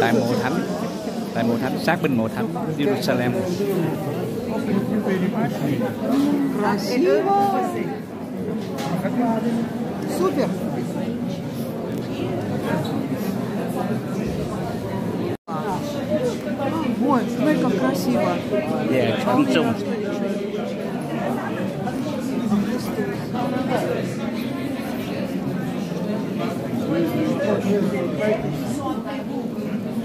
tại mộ thánh tại mộ thánh sát bên mộ thánh Jerusalem Красиво! Супер! Ой, смотри, как красиво. yeah,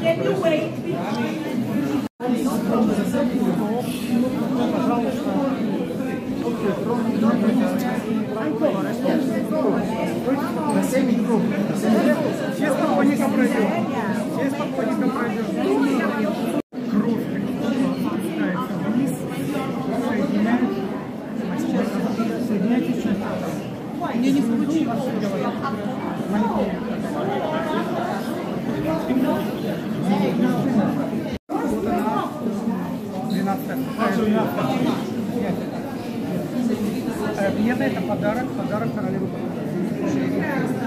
Can you wait? На 7 круг. Все спокойненько пройдем. Соединяется. Мне не включилось. получилось. Вена это подарок, подарок королевы.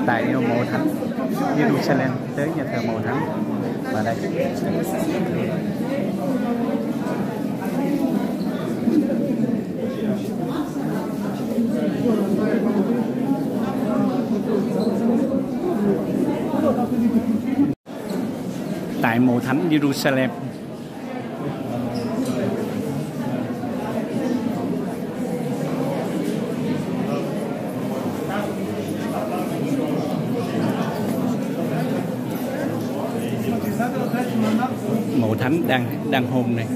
tại mộ thánh Jerusalem tới nhà thờ mộ thánh và đây tại mộ thánh Jerusalem Hội thánh đang đang hôn này.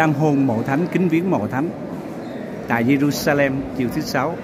Đang hôn mộ thánh kính viếng mộ thánh tại Jerusalem chiều thứ sáu.